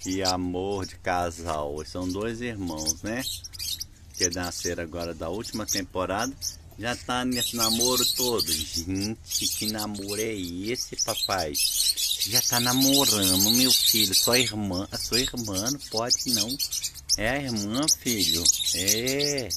Que amor de casal. São dois irmãos, né? Que nasceram agora da última temporada. Já tá nesse namoro todo. Gente, que namoro é esse, papai? Já tá namorando, meu filho. Sua irmã, a sua irmã não pode não. É a irmã, filho. É.